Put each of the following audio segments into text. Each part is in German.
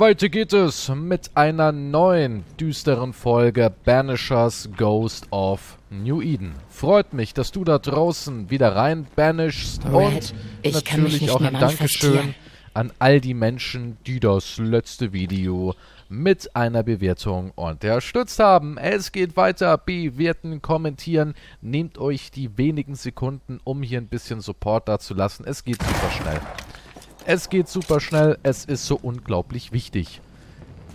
Weiter geht es mit einer neuen, düsteren Folge Banishers Ghost of New Eden. Freut mich, dass du da draußen wieder rein banishst Red, und natürlich auch ein Dankeschön an all die Menschen, die das letzte Video mit einer Bewertung unterstützt haben. Es geht weiter, bewerten, kommentieren. Nehmt euch die wenigen Sekunden, um hier ein bisschen Support dazulassen. Es geht super schnell. Es geht super schnell. Es ist so unglaublich wichtig.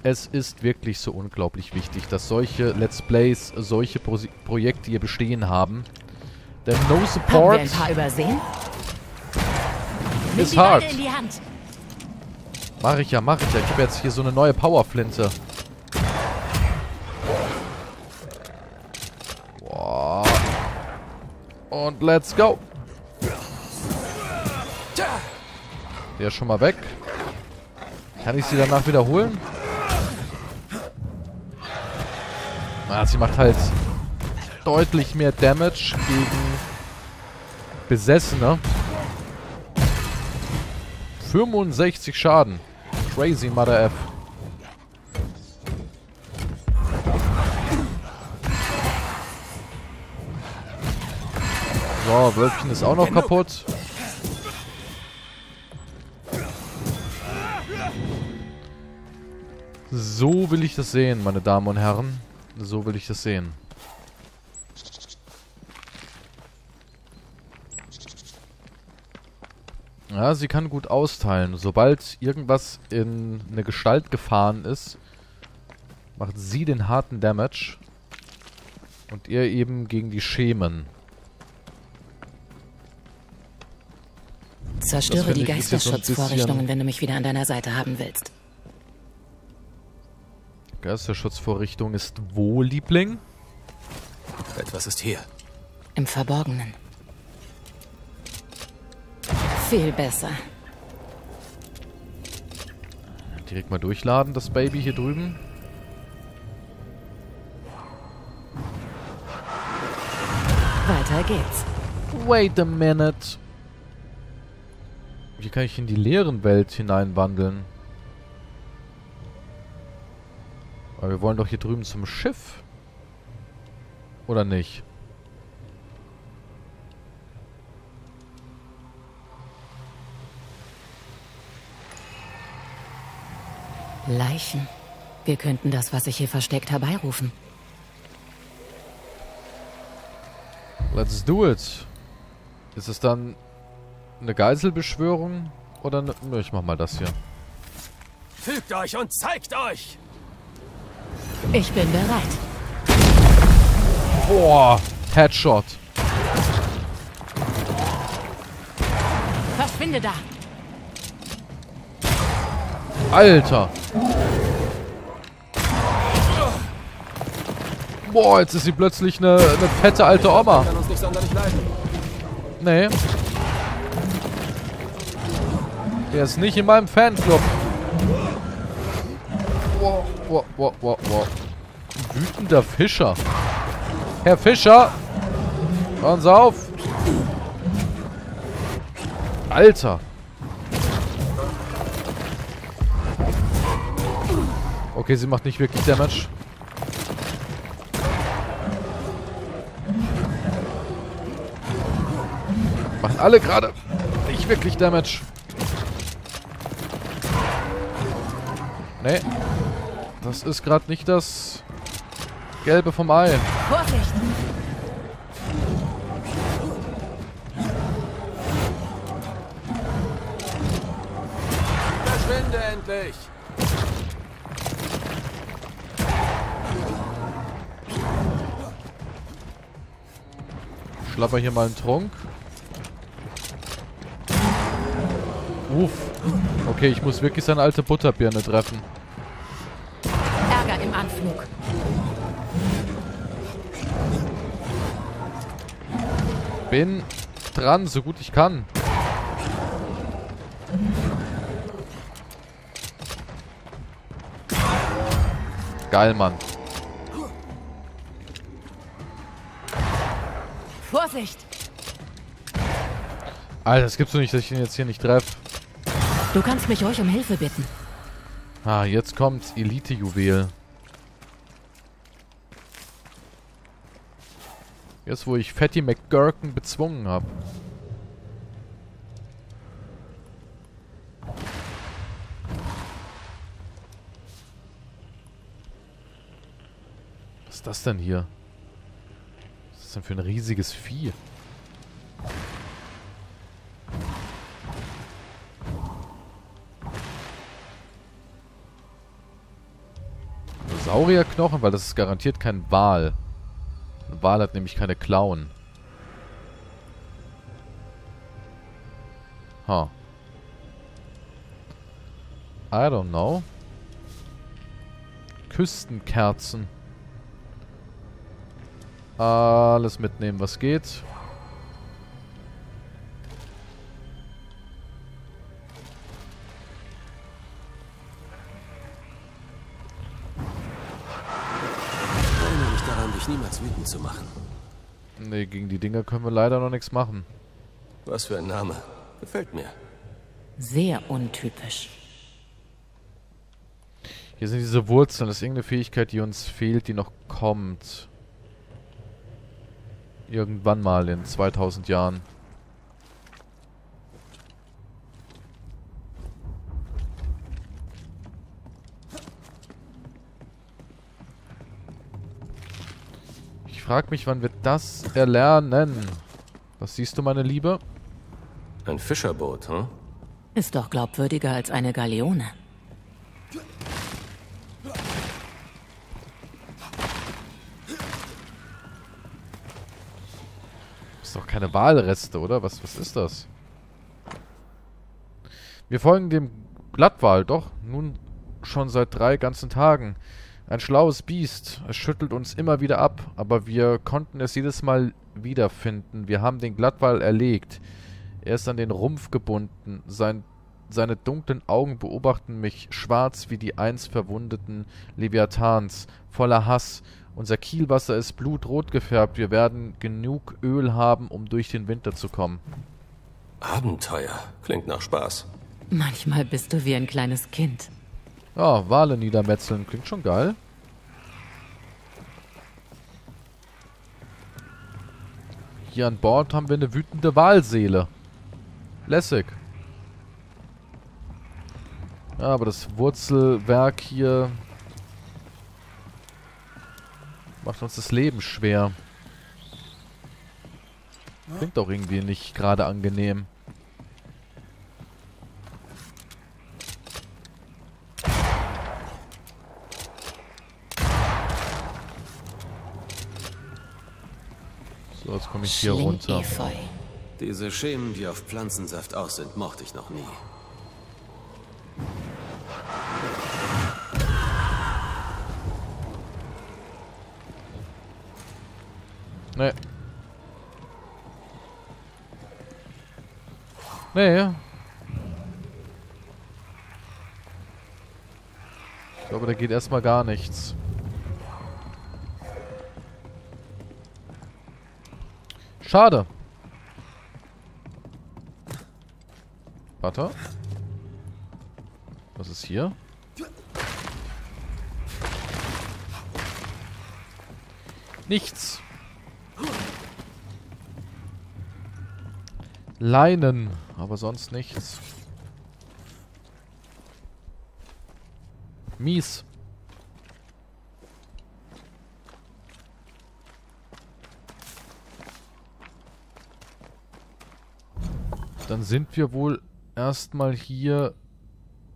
Es ist wirklich so unglaublich wichtig, dass solche Let's Plays, solche Pro Projekte hier bestehen haben. Denn No Haben wir Support ein paar übersehen? Ist hart. Mach ich ja, mach ich ja. Ich habe jetzt hier so eine neue Powerflinte. Boah. Und let's go. Der ist schon mal weg. Kann ich sie danach wiederholen? Ah, sie macht halt deutlich mehr Damage gegen Besessene. 65 Schaden. Crazy Mother F. So, Wölkchen ist auch noch kaputt. So will ich das sehen, meine Damen und Herren. So will ich das sehen. Ja, sie kann gut austeilen. Sobald irgendwas in eine Gestalt gefahren ist, macht sie den harten Damage. Und ihr eben gegen die Schemen. Zerstöre die Geisterschutzvorrichtungen, wenn du mich wieder an deiner Seite haben willst. Geisterschutzvorrichtung ist wo, Liebling? Etwas ist hier. Im Verborgenen. Viel besser. Direkt mal durchladen, das Baby hier drüben. Weiter geht's. Wait a minute. Wie kann ich in die leeren Welt hineinwandeln? Aber wir wollen doch hier drüben zum Schiff. Oder nicht? Leichen. Wir könnten das, was sich hier versteckt, herbeirufen. Let's do it. Ist es dann eine Geiselbeschwörung? Oder ne, Nö, ich mach mal das hier. Fügt euch und zeigt euch! Ich bin bereit. Boah, Headshot. Verschwinde da. Alter. Boah, jetzt ist sie plötzlich eine, eine fette alte Oma. Nee. Der ist nicht in meinem Fanclub. Wow, wow, wow, wow, wow. Wütender Fischer. Herr Fischer! Hören Sie auf! Alter! Okay, sie macht nicht wirklich Damage. Machen alle gerade nicht wirklich Damage. Nee. Das ist gerade nicht das Gelbe vom Ei. Vorsicht! Verschwinde endlich! Schlapper hier mal einen Trunk. Uff. Okay, ich muss wirklich seine alte Butterbirne treffen. Ärger im Anflug. Bin dran, so gut ich kann. Geil, Mann. Vorsicht! Alter, das gibt's doch nicht, dass ich ihn jetzt hier nicht treffe. Du kannst mich ruhig um Hilfe bitten. Ah, jetzt kommt Elite-Juwel. Jetzt, wo ich Fatty McGurken bezwungen habe. Was ist das denn hier? Was ist das denn für ein riesiges Vieh? Saurierknochen, weil das ist garantiert kein Wal. Ein Wal hat nämlich keine Klauen. Huh. I don't know. Küstenkerzen. Alles mitnehmen, was geht. Dich niemals wütend zu machen. Ne, gegen die Dinger können wir leider noch nichts machen. Was für ein Name. Gefällt mir. Sehr untypisch. Hier sind diese Wurzeln. Das ist irgendeine Fähigkeit, die uns fehlt, die noch kommt. Irgendwann mal in 2000 Jahren. Frage mich, wann wir das erlernen. Was siehst du, meine Liebe? Ein Fischerboot, hm? Ist doch glaubwürdiger als eine Galeone. ist doch keine Walreste, oder? Was, was ist das? Wir folgen dem Glattwal, doch, nun schon seit drei ganzen Tagen. Ein schlaues Biest. Es schüttelt uns immer wieder ab, aber wir konnten es jedes Mal wiederfinden. Wir haben den Glattwal erlegt. Er ist an den Rumpf gebunden. Sein, seine dunklen Augen beobachten mich, schwarz wie die einst verwundeten Leviathans, voller Hass. Unser Kielwasser ist blutrot gefärbt. Wir werden genug Öl haben, um durch den Winter zu kommen. Abenteuer. Klingt nach Spaß. Manchmal bist du wie ein kleines Kind. Ja, Wale niedermetzeln. Klingt schon geil. Hier an Bord haben wir eine wütende Walseele. Lässig. Ja, aber das Wurzelwerk hier macht uns das Leben schwer. Klingt auch irgendwie nicht gerade angenehm. So, jetzt komme ich hier runter. Schlingefeu. Diese Schemen, die auf Pflanzensaft aus sind, mochte ich noch nie. Nee. Nee. Ich glaube, da geht erstmal gar nichts. Schade. Warte. Was ist hier? Nichts. Leinen, aber sonst nichts. Mies. Dann sind wir wohl erstmal hier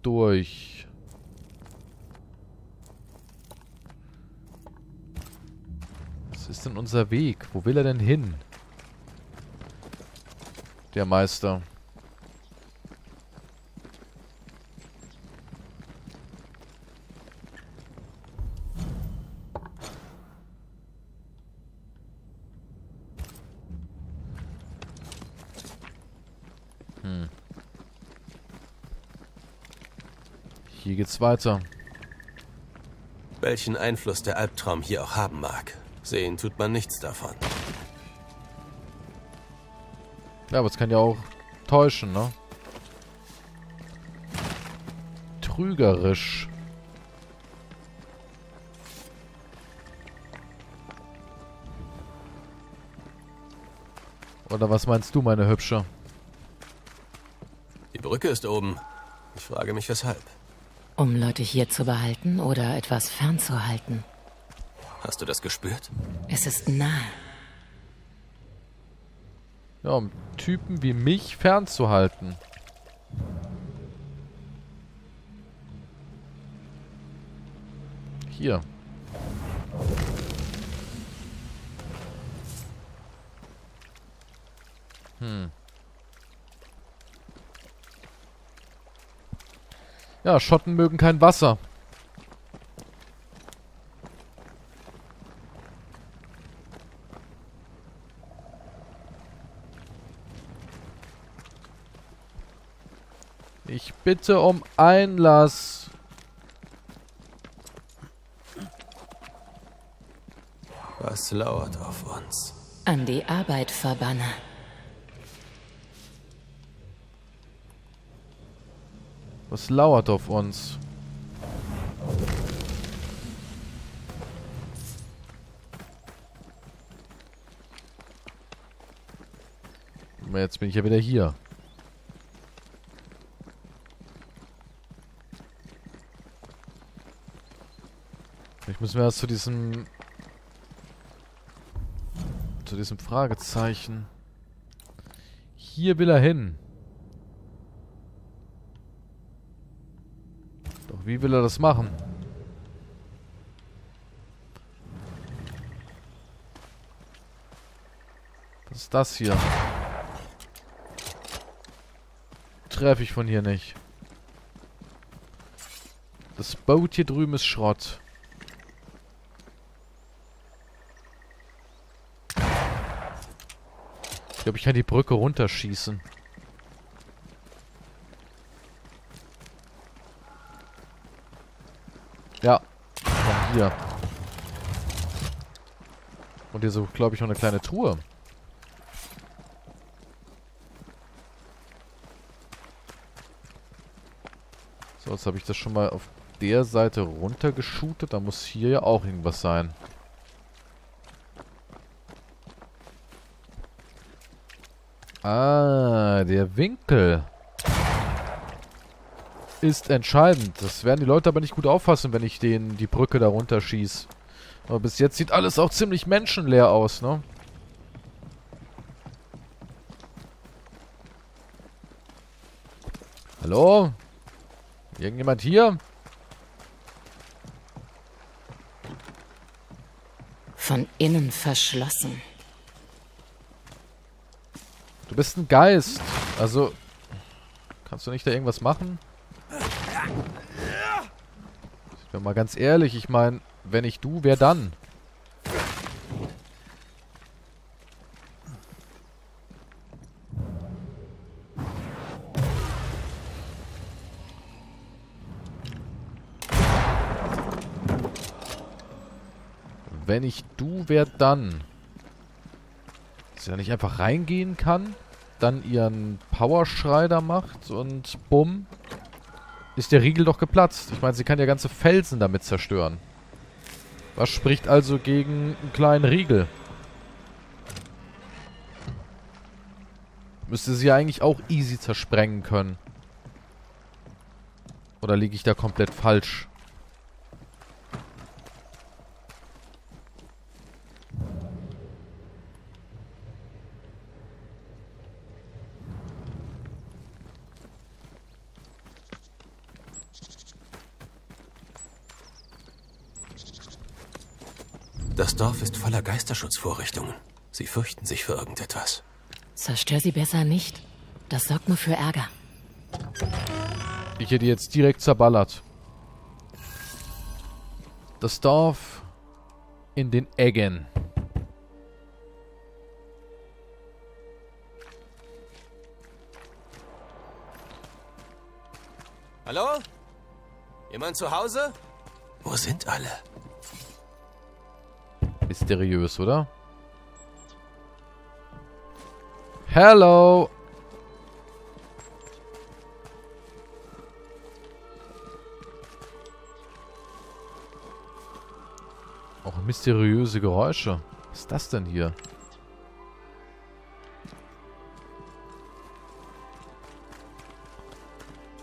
durch. Was ist denn unser Weg? Wo will er denn hin? Der Meister. weiter. Welchen Einfluss der Albtraum hier auch haben mag, sehen tut man nichts davon. Ja, aber es kann ja auch täuschen, ne? Trügerisch. Oder was meinst du, meine Hübsche? Die Brücke ist oben. Ich frage mich, weshalb. Um Leute hier zu behalten oder etwas fernzuhalten. Hast du das gespürt? Es ist nahe. Ja, um Typen wie mich fernzuhalten. Hier. Hm. Ja, Schotten mögen kein Wasser. Ich bitte um Einlass. Was lauert auf uns? An die Arbeit, Verbanner. Was lauert auf uns? Jetzt bin ich ja wieder hier. Vielleicht müssen wir erst zu diesem... zu diesem Fragezeichen. Hier will er hin. Wie will er das machen? Was ist das hier? Treffe ich von hier nicht. Das Boot hier drüben ist Schrott. Ich glaube, ich kann die Brücke runterschießen. Ja. Von hier. Und hier so, glaube ich, noch eine kleine Truhe. So, jetzt habe ich das schon mal auf der Seite runtergeschootet. Da muss hier ja auch irgendwas sein. Ah, der Winkel ist entscheidend. Das werden die Leute aber nicht gut auffassen, wenn ich den die Brücke da runterschieße. Aber bis jetzt sieht alles auch ziemlich menschenleer aus, ne? Hallo? Irgendjemand hier? Von innen verschlossen. Du bist ein Geist. Also, kannst du nicht da irgendwas machen? Ich bin mal ganz ehrlich, ich meine, wenn nicht du, wer dann? Wenn ich du, wer dann? Dass er nicht einfach reingehen kann, dann ihren Powerschreider macht und bumm, ist der Riegel doch geplatzt. Ich meine, sie kann ja ganze Felsen damit zerstören. Was spricht also gegen einen kleinen Riegel? Müsste sie ja eigentlich auch easy zersprengen können. Oder liege ich da komplett falsch? Das Dorf ist voller Geisterschutzvorrichtungen. Sie fürchten sich für irgendetwas. Zerstör sie besser nicht. Das sorgt nur für Ärger. Ich hätte jetzt direkt zerballert. Das Dorf in den Eggen. Hallo? Jemand zu Hause? Wo sind alle? Mysteriös, oder? Hello! Auch mysteriöse Geräusche. Was ist das denn hier?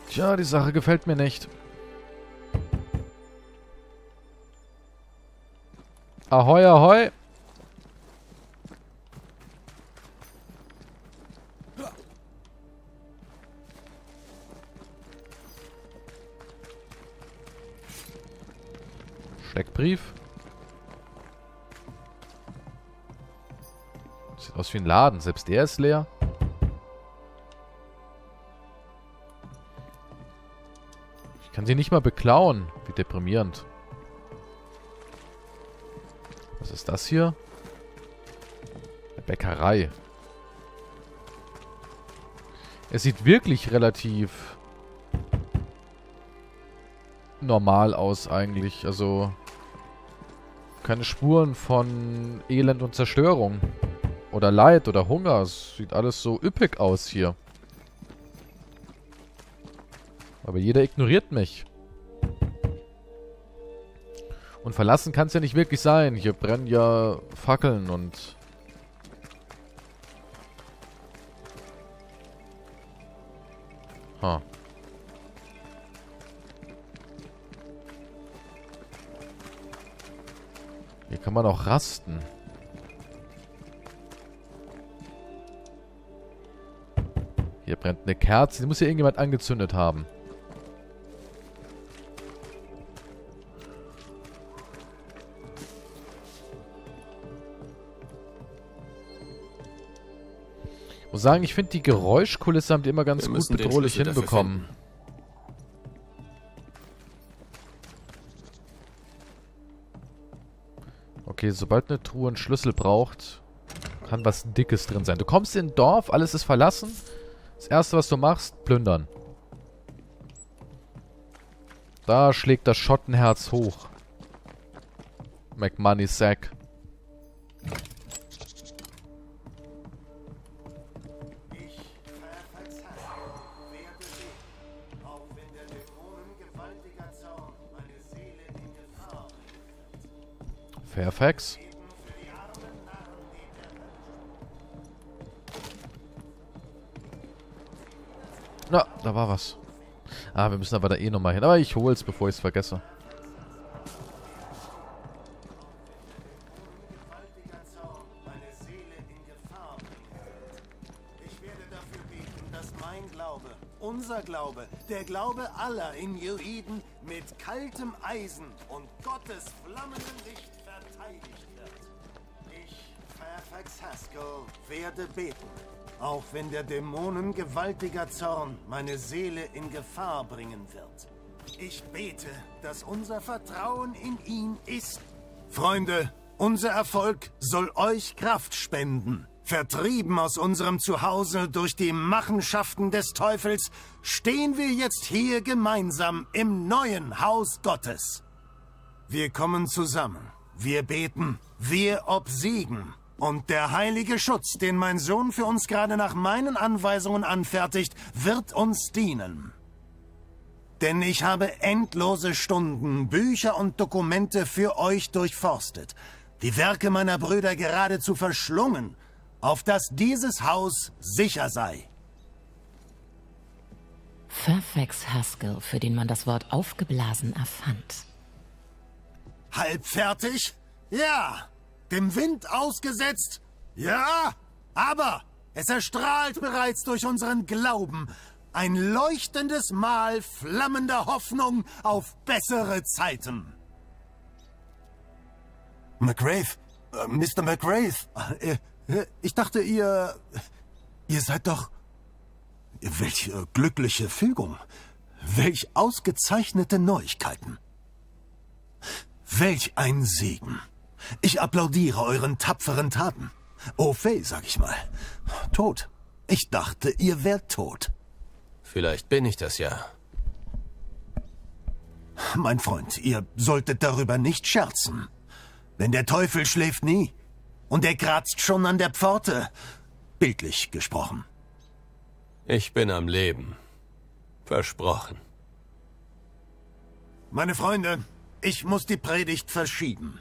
Tja, die Sache gefällt mir nicht. Ahoi, ahoi. Steckbrief. Sieht aus wie ein Laden. Selbst der ist leer. Ich kann sie nicht mal beklauen. Wie deprimierend. Was ist das hier? Eine Bäckerei. Es sieht wirklich relativ normal aus eigentlich. Also keine Spuren von Elend und Zerstörung. Oder Leid oder Hunger. Es sieht alles so üppig aus hier. Aber jeder ignoriert mich. Und verlassen kann es ja nicht wirklich sein. Hier brennen ja Fackeln und... Ha. Hier kann man auch rasten. Hier brennt eine Kerze. Die muss ja irgendjemand angezündet haben. Muss sagen, ich finde die Geräuschkulisse haben die immer ganz Wir gut bedrohlich hinbekommen. Okay, sobald eine Truhe einen Schlüssel braucht, kann was Dickes drin sein. Du kommst in ein Dorf, alles ist verlassen. Das erste, was du machst, plündern. Da schlägt das Schottenherz hoch. McMoney Sack. Hölle Na, da war was. Ah, wir müssen aber da eh nochmal hin. Aber ich hol's, bevor ich's vergesse. in. Ich werde dafür beten, dass mein Glaube, unser Glaube, der Glaube aller Inuiten mit kaltem Eisen und Gottes flammendem Licht verteidigt wird. Ich, Fairfax Haskell, werde beten, auch wenn der Dämonen gewaltiger Zorn meine Seele in Gefahr bringen wird. Ich bete, dass unser Vertrauen in ihn ist. Freunde, unser Erfolg soll euch Kraft spenden. Vertrieben aus unserem Zuhause durch die Machenschaften des Teufels, stehen wir jetzt hier gemeinsam im neuen Haus Gottes. Wir kommen zusammen, wir beten, wir obsiegen. Und der heilige Schutz, den mein Sohn für uns gerade nach meinen Anweisungen anfertigt, wird uns dienen. Denn ich habe endlose Stunden Bücher und Dokumente für euch durchforstet, die Werke meiner Brüder geradezu verschlungen, auf dass dieses Haus sicher sei. Fairfax Haskell, für den man das Wort aufgeblasen erfand. Halb fertig? Ja. Dem Wind ausgesetzt? Ja. Aber es erstrahlt bereits durch unseren Glauben. Ein leuchtendes Mal flammender Hoffnung auf bessere Zeiten. McGrath, äh, Mr. McGrath, äh, äh, ich dachte, ihr, ihr seid doch... Welch glückliche Fügung. Welch ausgezeichnete Neuigkeiten. Welch ein Segen. Ich applaudiere euren tapferen Taten. Au fait, sag ich mal. Tot. Ich dachte, ihr wärt tot. Vielleicht bin ich das ja. Mein Freund, ihr solltet darüber nicht scherzen. Denn der Teufel schläft nie. Und er kratzt schon an der Pforte. Bildlich gesprochen. Ich bin am Leben. Versprochen. Meine Freunde, ich muss die Predigt verschieben.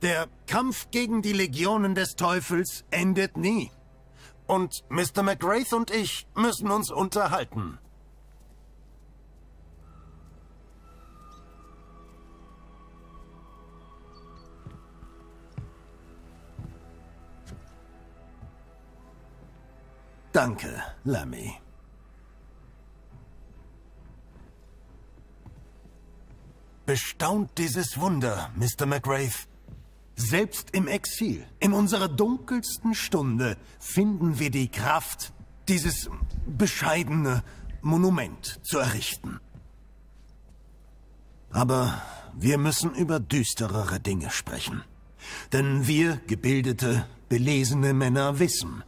Der Kampf gegen die Legionen des Teufels endet nie. Und Mr. McGrath und ich müssen uns unterhalten. Danke, Lemmy. Bestaunt dieses Wunder, Mr. McRae. Selbst im Exil, in unserer dunkelsten Stunde, finden wir die Kraft, dieses bescheidene Monument zu errichten. Aber wir müssen über düsterere Dinge sprechen. Denn wir, gebildete, belesene Männer, wissen,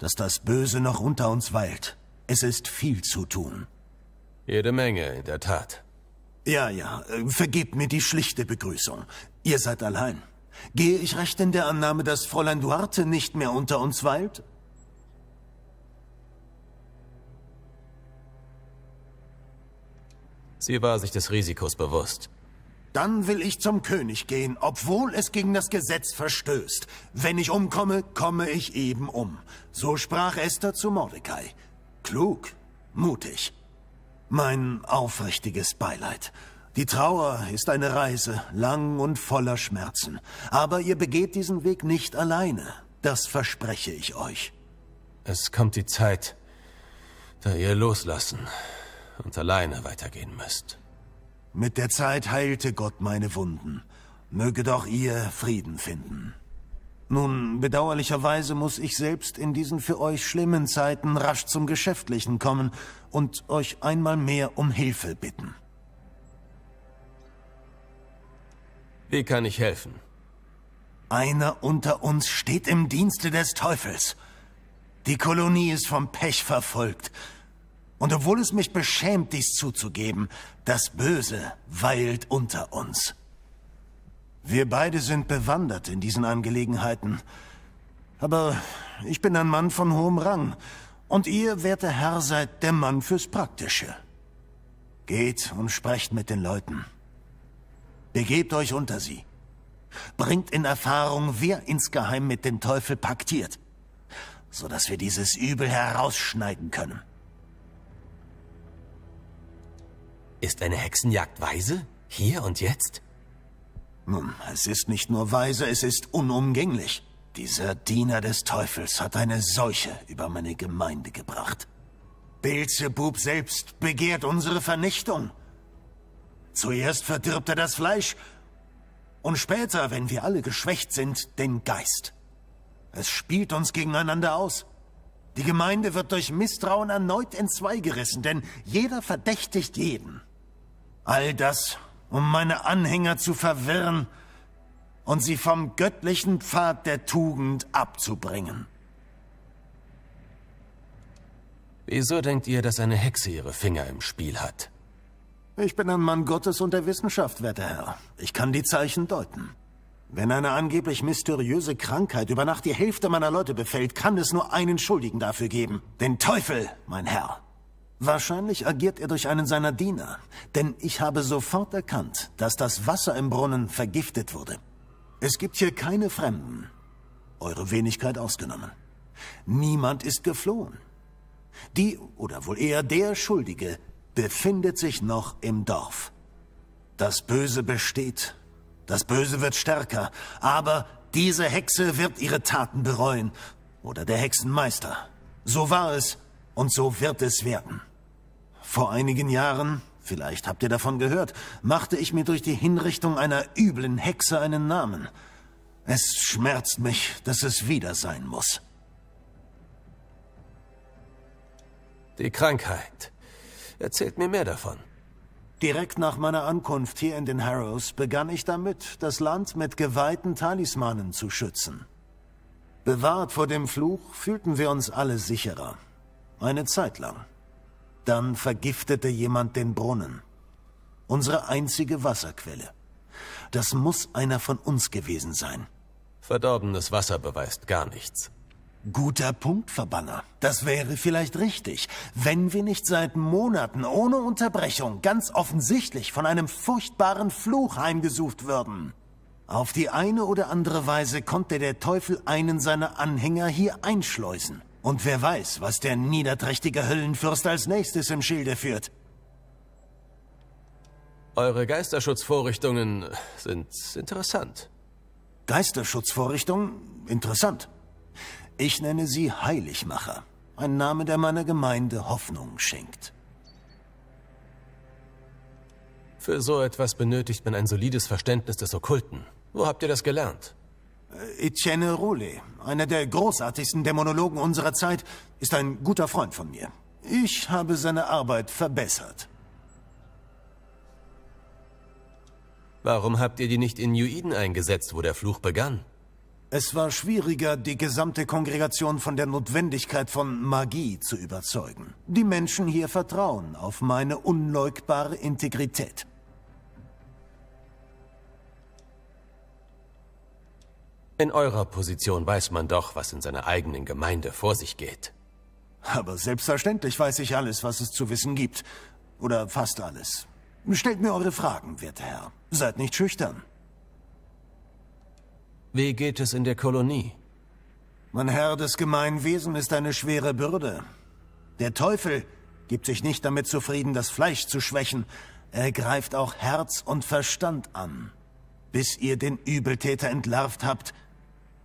dass das Böse noch unter uns weilt. Es ist viel zu tun. Jede Menge, in der Tat. Ja, ja, äh, vergebt mir die schlichte Begrüßung. Ihr seid allein. Gehe ich recht in der Annahme, dass Fräulein Duarte nicht mehr unter uns weilt? Sie war sich des Risikos bewusst. Dann will ich zum König gehen, obwohl es gegen das Gesetz verstößt. Wenn ich umkomme, komme ich eben um. So sprach Esther zu Mordecai. Klug, mutig. Mein aufrichtiges Beileid. Die Trauer ist eine Reise, lang und voller Schmerzen. Aber ihr begeht diesen Weg nicht alleine. Das verspreche ich euch. Es kommt die Zeit, da ihr loslassen und alleine weitergehen müsst. Mit der Zeit heilte Gott meine Wunden. Möge doch ihr Frieden finden. Nun, bedauerlicherweise muss ich selbst in diesen für euch schlimmen Zeiten rasch zum Geschäftlichen kommen und euch einmal mehr um Hilfe bitten. Wie kann ich helfen? Einer unter uns steht im Dienste des Teufels. Die Kolonie ist vom Pech verfolgt. Und obwohl es mich beschämt, dies zuzugeben, das Böse weilt unter uns. Wir beide sind bewandert in diesen Angelegenheiten. Aber ich bin ein Mann von hohem Rang. Und ihr, werter Herr, seid der Mann fürs Praktische. Geht und sprecht mit den Leuten. Begebt euch unter sie. Bringt in Erfahrung, wer insgeheim mit dem Teufel paktiert, so dass wir dieses Übel herausschneiden können. Ist eine Hexenjagd weise? Hier und jetzt? Nun, es ist nicht nur weise, es ist unumgänglich. Dieser Diener des Teufels hat eine Seuche über meine Gemeinde gebracht. Beelzebub selbst begehrt unsere Vernichtung. Zuerst verdirbt er das Fleisch und später, wenn wir alle geschwächt sind, den Geist. Es spielt uns gegeneinander aus. Die Gemeinde wird durch Misstrauen erneut entzweigerissen, denn jeder verdächtigt jeden. All das, um meine Anhänger zu verwirren und sie vom göttlichen Pfad der Tugend abzubringen. Wieso denkt ihr, dass eine Hexe ihre Finger im Spiel hat? Ich bin ein Mann Gottes und der Wissenschaft, werter Herr. Ich kann die Zeichen deuten. Wenn eine angeblich mysteriöse Krankheit über Nacht die Hälfte meiner Leute befällt, kann es nur einen Schuldigen dafür geben. Den Teufel, mein Herr. Wahrscheinlich agiert er durch einen seiner Diener, denn ich habe sofort erkannt, dass das Wasser im Brunnen vergiftet wurde. Es gibt hier keine Fremden, eure Wenigkeit ausgenommen. Niemand ist geflohen. Die, oder wohl eher der Schuldige, befindet sich noch im Dorf. Das Böse besteht, das Böse wird stärker, aber diese Hexe wird ihre Taten bereuen, oder der Hexenmeister. So war es und so wird es werden. Vor einigen Jahren, vielleicht habt ihr davon gehört, machte ich mir durch die Hinrichtung einer üblen Hexe einen Namen. Es schmerzt mich, dass es wieder sein muss. Die Krankheit. Erzählt mir mehr davon. Direkt nach meiner Ankunft hier in den Harrows begann ich damit, das Land mit geweihten Talismanen zu schützen. Bewahrt vor dem Fluch fühlten wir uns alle sicherer. Eine Zeit lang. Dann vergiftete jemand den Brunnen. Unsere einzige Wasserquelle. Das muss einer von uns gewesen sein. Verdorbenes Wasser beweist gar nichts. Guter Punkt, Verbanner. Das wäre vielleicht richtig, wenn wir nicht seit Monaten ohne Unterbrechung ganz offensichtlich von einem furchtbaren Fluch heimgesucht würden. Auf die eine oder andere Weise konnte der Teufel einen seiner Anhänger hier einschleusen. Und wer weiß, was der niederträchtige Höllenfürst als nächstes im Schilde führt. Eure Geisterschutzvorrichtungen sind interessant. Geisterschutzvorrichtungen? Interessant. Ich nenne sie Heiligmacher. Ein Name, der meiner Gemeinde Hoffnung schenkt. Für so etwas benötigt man ein solides Verständnis des Okkulten. Wo habt ihr das gelernt? Etienne Roulet, einer der großartigsten Dämonologen unserer Zeit, ist ein guter Freund von mir. Ich habe seine Arbeit verbessert. Warum habt ihr die nicht in Eden eingesetzt, wo der Fluch begann? Es war schwieriger, die gesamte Kongregation von der Notwendigkeit von Magie zu überzeugen. Die Menschen hier vertrauen auf meine unleugbare Integrität. In eurer Position weiß man doch, was in seiner eigenen Gemeinde vor sich geht. Aber selbstverständlich weiß ich alles, was es zu wissen gibt. Oder fast alles. Stellt mir eure Fragen, werter Herr. Seid nicht schüchtern. Wie geht es in der Kolonie? Mein Herr, das Gemeinwesen ist eine schwere Bürde. Der Teufel gibt sich nicht damit zufrieden, das Fleisch zu schwächen. Er greift auch Herz und Verstand an. Bis ihr den Übeltäter entlarvt habt,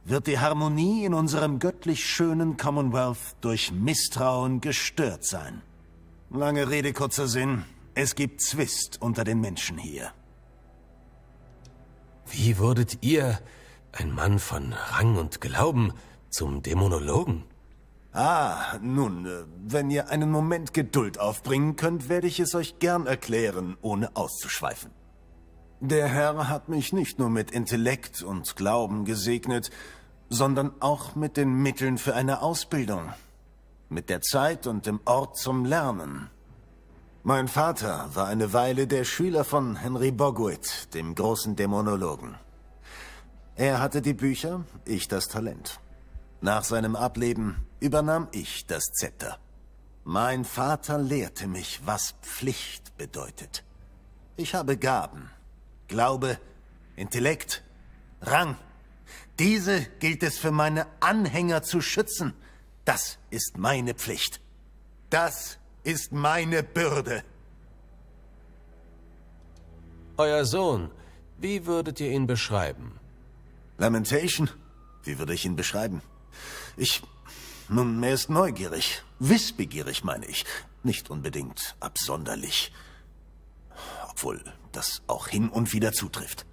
wird die Harmonie in unserem göttlich schönen Commonwealth durch Misstrauen gestört sein. Lange Rede, kurzer Sinn. Es gibt Zwist unter den Menschen hier. Wie wurdet ihr, ein Mann von Rang und Glauben, zum Dämonologen? Ah, nun, äh, wenn ihr einen Moment Geduld aufbringen könnt, werde ich es euch gern erklären, ohne auszuschweifen. Der Herr hat mich nicht nur mit Intellekt und Glauben gesegnet, sondern auch mit den Mitteln für eine Ausbildung, mit der Zeit und dem Ort zum Lernen. Mein Vater war eine Weile der Schüler von Henry Bogwit, dem großen Dämonologen. Er hatte die Bücher, ich das Talent. Nach seinem Ableben übernahm ich das Zepter. Mein Vater lehrte mich, was Pflicht bedeutet. Ich habe Gaben, Glaube, Intellekt, Rang diese gilt es für meine Anhänger zu schützen. Das ist meine Pflicht. Das ist meine Bürde. Euer Sohn, wie würdet ihr ihn beschreiben? Lamentation? Wie würde ich ihn beschreiben? Ich... Nun, er ist neugierig. Wissbegierig, meine ich. Nicht unbedingt absonderlich. Obwohl das auch hin und wieder zutrifft.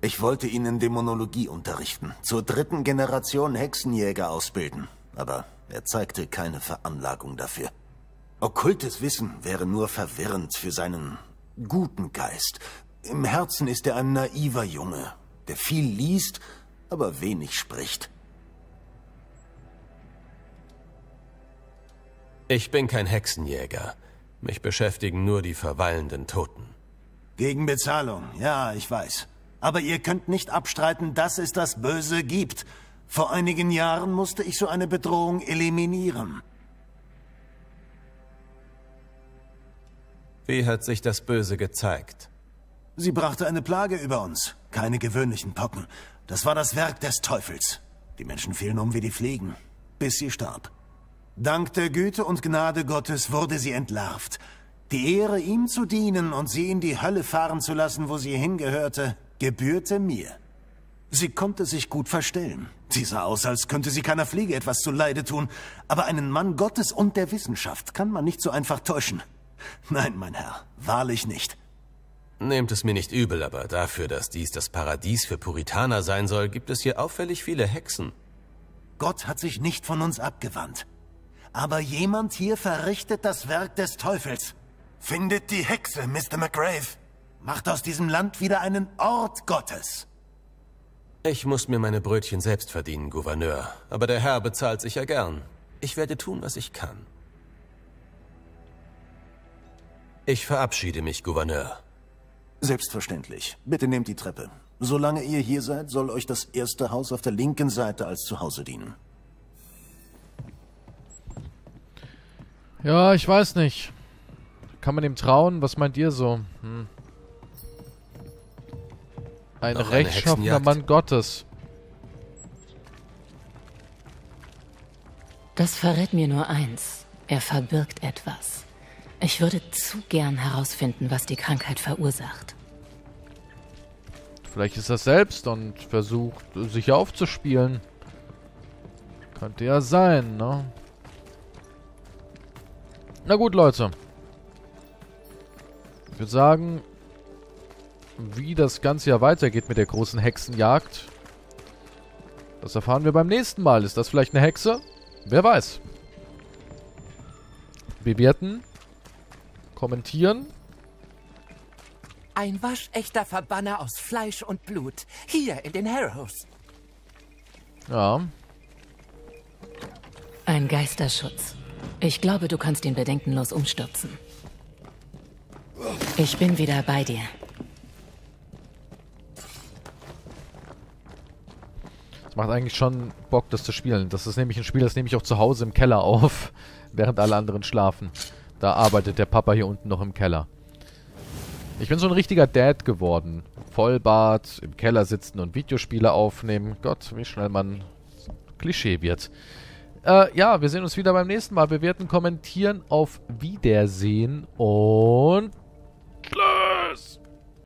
Ich wollte ihn in Dämonologie unterrichten, zur dritten Generation Hexenjäger ausbilden, aber er zeigte keine Veranlagung dafür. Okkultes Wissen wäre nur verwirrend für seinen guten Geist. Im Herzen ist er ein naiver Junge, der viel liest, aber wenig spricht. Ich bin kein Hexenjäger. Mich beschäftigen nur die verweilenden Toten. Gegen Bezahlung, ja, ich weiß. Aber ihr könnt nicht abstreiten, dass es das Böse gibt. Vor einigen Jahren musste ich so eine Bedrohung eliminieren. Wie hat sich das Böse gezeigt? Sie brachte eine Plage über uns. Keine gewöhnlichen Pocken. Das war das Werk des Teufels. Die Menschen fielen um wie die Fliegen, bis sie starb. Dank der Güte und Gnade Gottes wurde sie entlarvt. Die Ehre, ihm zu dienen und sie in die Hölle fahren zu lassen, wo sie hingehörte, gebührte mir. Sie konnte sich gut verstellen. Sie sah aus, als könnte sie keiner Fliege etwas zu Leide tun. Aber einen Mann Gottes und der Wissenschaft kann man nicht so einfach täuschen. Nein, mein Herr, wahrlich nicht. Nehmt es mir nicht übel, aber dafür, dass dies das Paradies für Puritaner sein soll, gibt es hier auffällig viele Hexen. Gott hat sich nicht von uns abgewandt. Aber jemand hier verrichtet das Werk des Teufels. Findet die Hexe, Mr. McGrave. Macht aus diesem Land wieder einen Ort Gottes. Ich muss mir meine Brötchen selbst verdienen, Gouverneur. Aber der Herr bezahlt sicher gern. Ich werde tun, was ich kann. Ich verabschiede mich, Gouverneur. Selbstverständlich. Bitte nehmt die Treppe. Solange ihr hier seid, soll euch das erste Haus auf der linken Seite als Zuhause dienen. Ja, ich weiß nicht. Kann man ihm trauen? Was meint ihr so? Hm. Ein Noch rechtschaffener. Mann Gottes. Das verrät mir nur eins. Er verbirgt etwas. Ich würde zu gern herausfinden, was die Krankheit verursacht. Vielleicht ist er selbst und versucht, sich aufzuspielen. Könnte ja sein, ne? Na gut, Leute. Ich würde sagen, wie das Ganze ja weitergeht mit der großen Hexenjagd, das erfahren wir beim nächsten Mal. Ist das vielleicht eine Hexe? Wer weiß. Bewerten. Kommentieren. Ein waschechter Verbanner aus Fleisch und Blut. Hier in den Harrows. Ja. Ein Geisterschutz. Ich glaube, du kannst ihn bedenkenlos umstürzen. Ich bin wieder bei dir. Macht eigentlich schon Bock, das zu spielen. Das ist nämlich ein Spiel, das nehme ich auch zu Hause im Keller auf, während alle anderen schlafen. Da arbeitet der Papa hier unten noch im Keller. Ich bin so ein richtiger Dad geworden. Vollbart, im Keller sitzen und Videospiele aufnehmen. Gott, wie schnell man Klischee wird. Äh, ja, wir sehen uns wieder beim nächsten Mal. Bewerten, kommentieren, auf Wiedersehen und